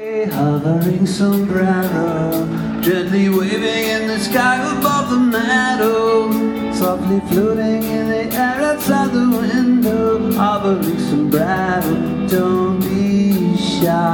Hovering sombrero, gently waving in the sky above the meadow, softly floating in the air outside the window. Hovering sombrero, don't be shy.